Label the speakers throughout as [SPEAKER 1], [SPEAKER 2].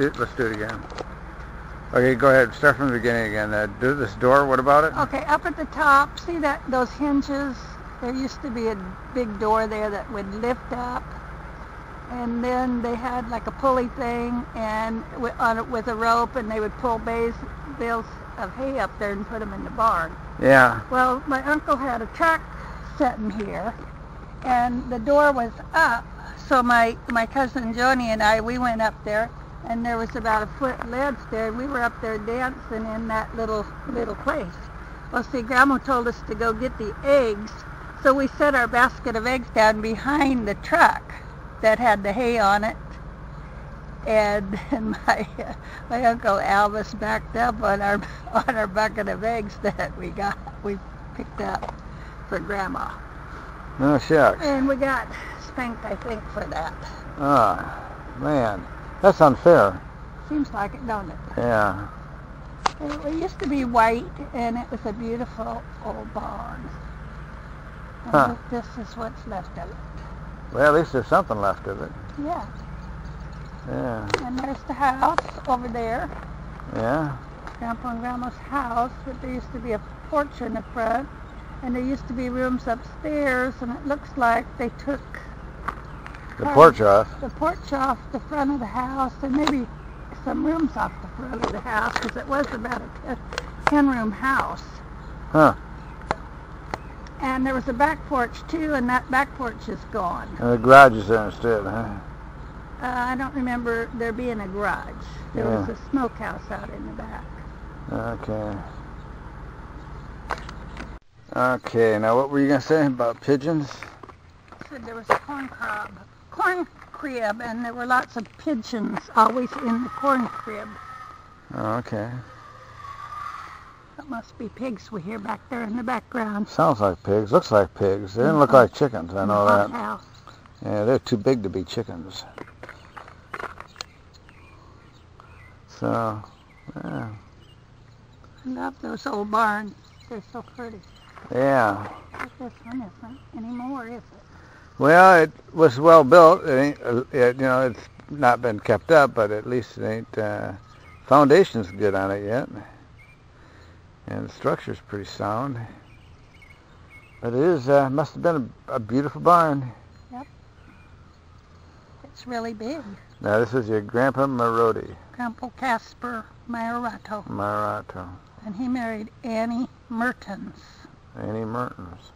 [SPEAKER 1] do, let's do it again. Okay, go ahead. Start from the beginning again. Uh, do this door. What about it?
[SPEAKER 2] Okay, up at the top, see that those hinges? There used to be a big door there that would lift up, and then they had like a pulley thing, and wi- on with a rope, and they would pull bales, bales of hay up there and put them in the barn.
[SPEAKER 1] Yeah.
[SPEAKER 2] Well, my uncle had a truck sitting here, and the door was up. So my my cousin Joni and I, we went up there, and there was about a foot ledge there. and We were up there dancing in that little little place. Well, see, Grandma told us to go get the eggs, so we set our basket of eggs down behind the truck that had the hay on it. And, and my my uncle Albus backed up on our on our bucket of eggs that we got we picked up for Grandma,
[SPEAKER 1] No shucks.
[SPEAKER 2] and we got spanked I think for that.
[SPEAKER 1] Ah, man, that's unfair.
[SPEAKER 2] Seems like it, don't it?
[SPEAKER 1] Yeah.
[SPEAKER 2] It, used to be white, and it was a beautiful old barn. And
[SPEAKER 1] Huh.
[SPEAKER 2] this is what's left of it.
[SPEAKER 1] Well, at least there's something left of it.
[SPEAKER 2] Yeah,
[SPEAKER 1] Yeah.
[SPEAKER 2] and there's the house over there,
[SPEAKER 1] Yeah.
[SPEAKER 2] Grandpa and Grandma's house. But there used to be a porch in the front, and there used to be rooms upstairs, and it looks like they took
[SPEAKER 1] The porch off.
[SPEAKER 2] the porch off the front of the house, and maybe some rooms off the front of the house, because it was about a ten-room house.
[SPEAKER 1] Huh.
[SPEAKER 2] And there was a back porch too, and that back porch is gone.
[SPEAKER 1] And the garage is there instead, huh?
[SPEAKER 2] Uh, I don't remember there being a garage. There was a smokehouse out in the back.
[SPEAKER 1] Okay. Okay, now what were you going to say about pigeons?
[SPEAKER 2] I Said there was a corn crib, corn crib, and there were lots of pigeons always in the corn crib.
[SPEAKER 1] Oh, okay.
[SPEAKER 2] That must be pigs we hear back there in the background.
[SPEAKER 1] Sounds like pigs. Looks like pigs. They didn't look like chickens, I know that.
[SPEAKER 2] House.
[SPEAKER 1] Yeah, they're too big to be chickens. So, yeah.
[SPEAKER 2] I love those old barns. They're so pretty.
[SPEAKER 1] yeah.
[SPEAKER 2] But this one isn't anymore, is it?
[SPEAKER 1] Well, it was well built. It ain't, uh, it, you know, it's not been kept up, but at least it ain't, uh, foundation's good on it yet. And the structure's pretty sound. But it is, uh, must have been a, a beautiful barn.
[SPEAKER 2] Yep, it's really big.
[SPEAKER 1] Now, this is your Grandpa Marotti.
[SPEAKER 2] Grandpa Casper Meierotto.
[SPEAKER 1] Marato,
[SPEAKER 2] And he married Annie Mertens.
[SPEAKER 1] Annie Mertens.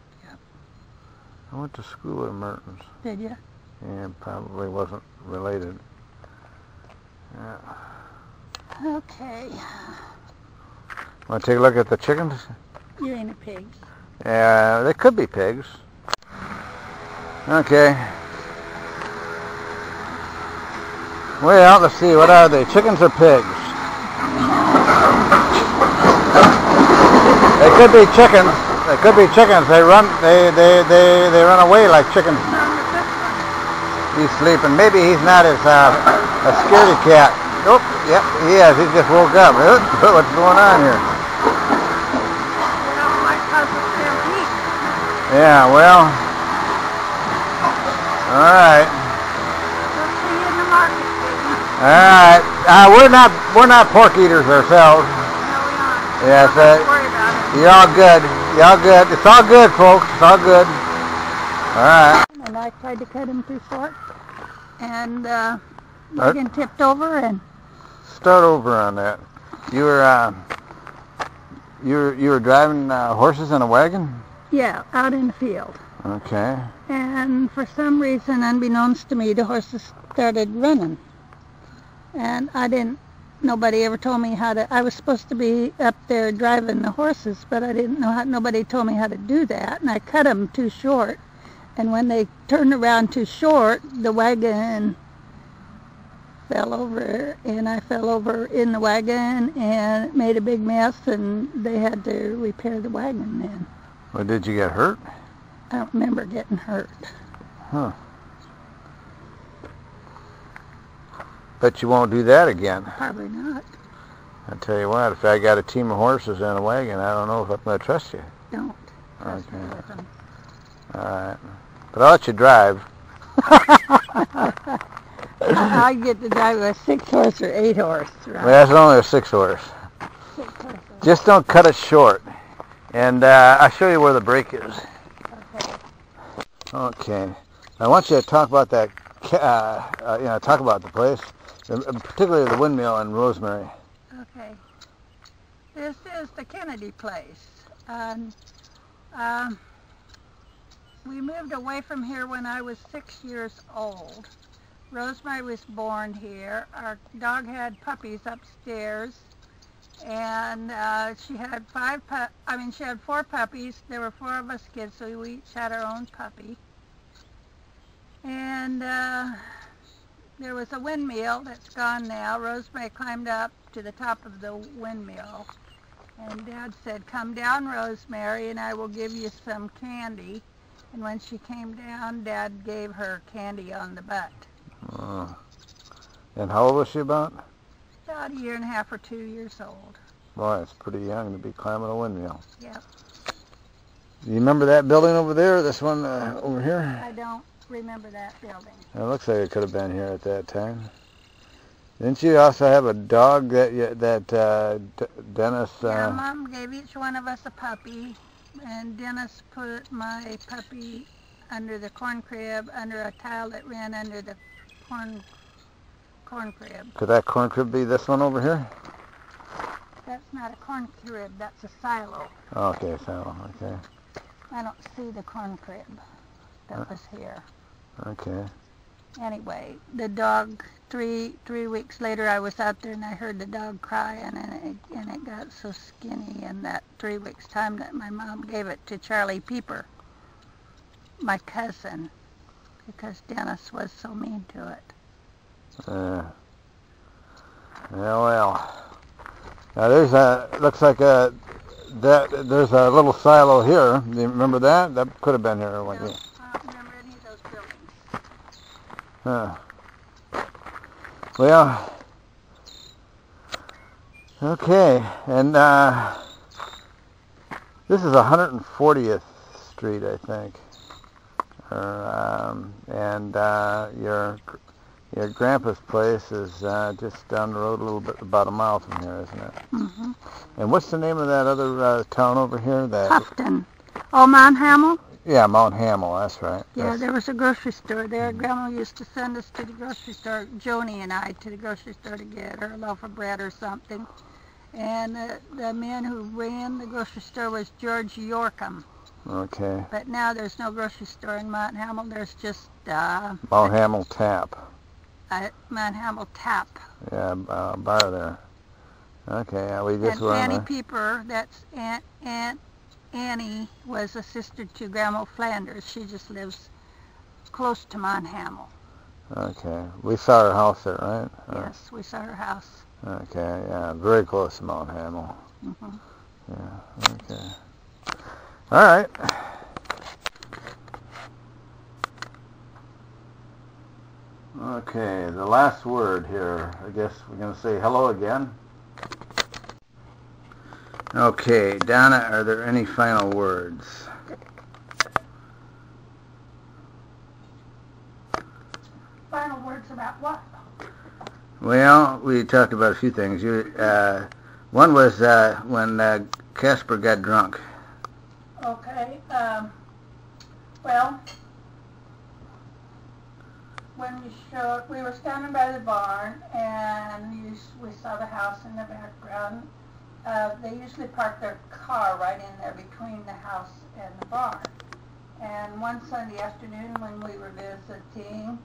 [SPEAKER 1] I went to school at Mertens.
[SPEAKER 2] Did you?
[SPEAKER 1] and probably wasn't related. Yeah.
[SPEAKER 2] Okay.
[SPEAKER 1] Want to take a look at the chickens?
[SPEAKER 2] You ain't a pig.
[SPEAKER 1] Yeah, they could be pigs. Okay. Well, let's see. What are they? Chickens or pigs? They could be chickens. They could be chickens. They run. They they they they run away like chickens. He's sleeping. Maybe he's not as uh, a scaredy cat. Oh, yep, he is. He just woke up. What's going on here? Yeah, well. All right. All right. Uh, we're not we're not pork eaters ourselves. Yes, uh, you're all good. You're all good. It's all good, folks. It's all good. All right.
[SPEAKER 2] And I tried to cut him too short. And uh,
[SPEAKER 1] Uh,
[SPEAKER 2] wagon tipped over and
[SPEAKER 1] Start over on that. You were uh, you were you were driving uh, horses in a wagon.
[SPEAKER 2] yeah, out in the field.
[SPEAKER 1] Okay.
[SPEAKER 2] And for some reason, unbeknownst to me, the horses started running. And I didn't, nobody ever told me how to, I was supposed to be up there driving the horses, but I didn't know how, nobody told me how to do that. And I cut them too short. And when they turned around too short, the wagon fell over and I fell over in the wagon and it made a big mess and they had to repair the wagon then.
[SPEAKER 1] Well, did you get hurt?
[SPEAKER 2] I don't remember getting hurt.
[SPEAKER 1] Huh. Bet you won't do that again.
[SPEAKER 2] Probably not.
[SPEAKER 1] I tell you what, if I got a team of horses and a wagon, I don't know if I'm going to trust you.
[SPEAKER 2] Don't. Trust
[SPEAKER 1] Okay. All right. But I'll let you drive.
[SPEAKER 2] I get to drive a six horse or eight horse. Right?
[SPEAKER 1] Well, that's only a six horse.
[SPEAKER 2] Six horse.
[SPEAKER 1] Just don't cut it short. And uh, I'll show you where the brake is.
[SPEAKER 2] Okay.
[SPEAKER 1] Okay. I want you to talk about that, uh, uh, you know, talk about the place, particularly the windmill and Rosemary.
[SPEAKER 2] Okay. This is the Kennedy place. Um, um, we moved away from here when I was six years old. Rosemary was born here. Our dog had puppies upstairs, and uh, she had five. Pu- I mean, she had four puppies. There were four of us kids, so we each had our own puppy. And uh, there was a windmill that's gone now. Rosemary climbed up to the top of the windmill. And Dad said, come down, Rosemary, and I will give you some candy. And when she came down, Dad gave her candy on the butt.
[SPEAKER 1] Oh. And how old was she about?
[SPEAKER 2] About a year and a half or two years old.
[SPEAKER 1] Boy, it's pretty young to be climbing a windmill.
[SPEAKER 2] Yep.
[SPEAKER 1] Do you remember that building over there? This one uh, over here?
[SPEAKER 2] I don't remember that building.
[SPEAKER 1] It looks like it could have been here at that time. Didn't you also have a dog that you, that uh, D- Dennis?
[SPEAKER 2] Yeah,
[SPEAKER 1] Uh,
[SPEAKER 2] Mom gave each one of us a puppy, and Dennis put my puppy under the corn crib, under a tile that ran under the corn corn crib.
[SPEAKER 1] could that corn crib be this one over here?
[SPEAKER 2] That's not a corn crib, that's a silo.
[SPEAKER 1] Okay, silo. okay,
[SPEAKER 2] I don't see the corn crib that
[SPEAKER 1] Uh.
[SPEAKER 2] was here.
[SPEAKER 1] okay.
[SPEAKER 2] Anyway, the dog. Three three weeks later, I was out there and I heard the dog crying, and it and it got so skinny in that three weeks time that my mom gave it to Charlie Peeper, my cousin, because Dennis was so mean to it.
[SPEAKER 1] Uh, yeah, well. Now there's a looks like a that there's a little silo here. Do you remember that? That could have been here.
[SPEAKER 2] No,
[SPEAKER 1] One
[SPEAKER 2] I don't remember any of those buildings.
[SPEAKER 1] Huh. Well, okay, and uh, this is 140th Street, I think, or, um, and uh, your your grandpa's place is uh, just down the road a little bit, about a mile from here, isn't it?
[SPEAKER 2] Mm-hmm.
[SPEAKER 1] And what's the name of that other uh, town over here? That.
[SPEAKER 2] Oh, Mount Hamill?
[SPEAKER 1] Yeah, Mount Hamill. That's right.
[SPEAKER 2] Yeah,
[SPEAKER 1] That's-
[SPEAKER 2] there was a grocery store there. Grandma used to send us to the grocery store, Joni and I, to the grocery store to get her a loaf of bread or something. And the, the man who ran the grocery store was George Yorkham.
[SPEAKER 1] okay.
[SPEAKER 2] But now there's no grocery store in Mount Hamill. There's just uh,
[SPEAKER 1] Mount Hamill Tap.
[SPEAKER 2] a Mount Hamill Tap.
[SPEAKER 1] Yeah, uh, bar there. Okay, we just
[SPEAKER 2] and Annie. Peeper, that's Aunt, Aunt Annie, was a sister to Grandma Flanders. She just lives close to Mount Hamill.
[SPEAKER 1] Okay, we saw her house there, right?
[SPEAKER 2] Yes, we saw her house.
[SPEAKER 1] Okay, yeah, very close to Mount Hamill.
[SPEAKER 2] hmm
[SPEAKER 1] Yeah, okay. All right. Okay, the last word here. I guess we're going to say hello again. Okay, Donna, are there any final words?
[SPEAKER 2] Final words about what?
[SPEAKER 1] Well, we talked about a few things. You, uh, one was uh, when uh, Casper got drunk.
[SPEAKER 2] Okay, um, well, when we showed, we were standing by the barn and you, we saw the house in the background. Uh, they usually park their car right in there between the house and the barn. And one Sunday afternoon when we were visiting,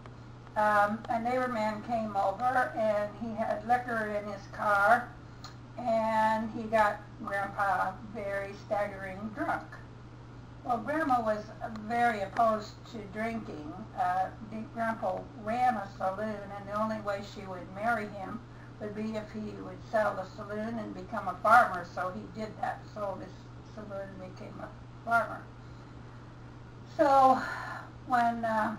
[SPEAKER 2] um, a neighbor man came over and he had liquor in his car and he got Grandpa very staggering drunk. Well, Grandma was very opposed to drinking. Uh, Grandpa ran a saloon, and the only way she would marry him would be if he would sell the saloon and become a farmer. So he did that, sold his saloon and became a farmer. So when uh,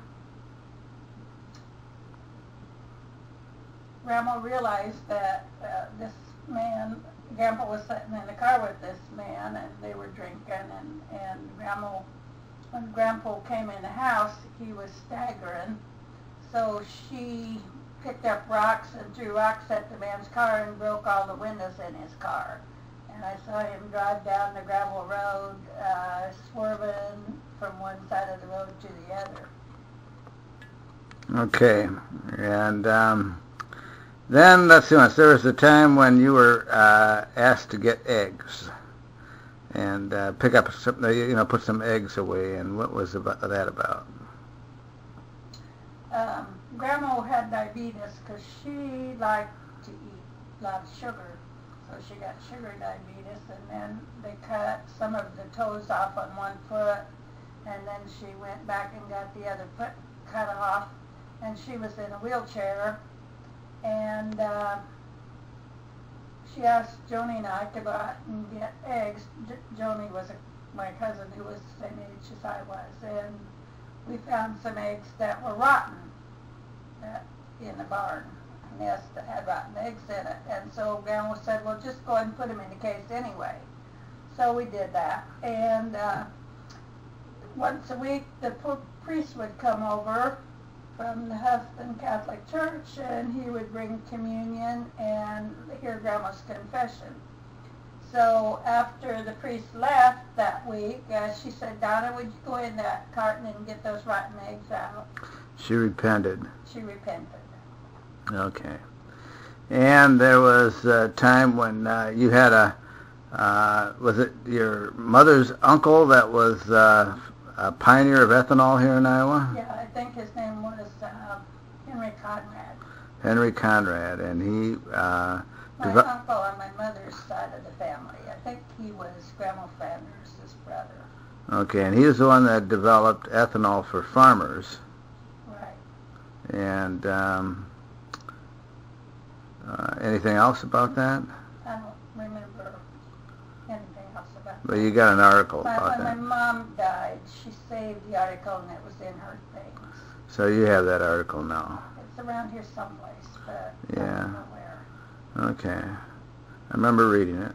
[SPEAKER 2] Grandma realized that uh, this man, Grandpa was sitting in the car with this man, and they were drinking, and and Grandma, when Grandpa came in the house, he was staggering, so she picked up rocks and threw rocks at the man's car and broke all the windows in his car. And I saw him drive down the gravel road, uh, swerving from one side of the road to the other.
[SPEAKER 1] Okay, and um, then let's see. Once there was a time when you were uh, asked to get eggs and uh, pick up some, you know, put some eggs away. And what was about, that about?
[SPEAKER 2] Um, Grandma had diabetes because she liked to eat a lot of sugar, so she got sugar diabetes. And then they cut some of the toes off on one foot, and then she went back and got the other foot cut off, and she was in a wheelchair. And uh, she asked Joni and I to go out and get eggs. J- Joni was a, my cousin who was the same age as I was, and we found some eggs that were rotten in the barn nest that had rotten eggs in it. And so Grandma said, well, just go ahead and put them in the case anyway. So we did that. And uh, once a week, the priest would come over from the Houghton Catholic Church, and he would bring communion and hear Grandma's confession. So after the priest left that week, uh, she said, Donna, would you go in that carton and get those rotten eggs out?
[SPEAKER 1] She repented.
[SPEAKER 2] She repented.
[SPEAKER 1] Okay. And there was a time when uh, you had a, uh, was it your mother's uncle that was uh, a pioneer of ethanol here in Iowa?
[SPEAKER 2] Yeah, I think his name was uh, Henry Conrad.
[SPEAKER 1] Henry Conrad, and he. Uh,
[SPEAKER 2] my uncle on my mother's side of the family. I think he was Grandma Flanders' brother.
[SPEAKER 1] Okay, and he was the one that developed ethanol for farmers.
[SPEAKER 2] Right.
[SPEAKER 1] And um, uh, anything else about that?
[SPEAKER 2] I don't remember anything else about that.
[SPEAKER 1] But you got an article
[SPEAKER 2] my,
[SPEAKER 1] about
[SPEAKER 2] when
[SPEAKER 1] that.
[SPEAKER 2] my mom died, she saved the article and it was in her things.
[SPEAKER 1] So you have that article now.
[SPEAKER 2] Around here someplace, but
[SPEAKER 1] Yeah.
[SPEAKER 2] I don't know where.
[SPEAKER 1] Okay. I remember reading it.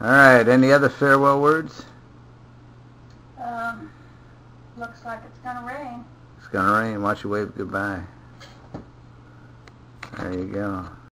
[SPEAKER 1] All right. Any other farewell words?
[SPEAKER 2] Um, looks like it's gonna rain.
[SPEAKER 1] It's gonna rain. Watch you wave goodbye. There you go.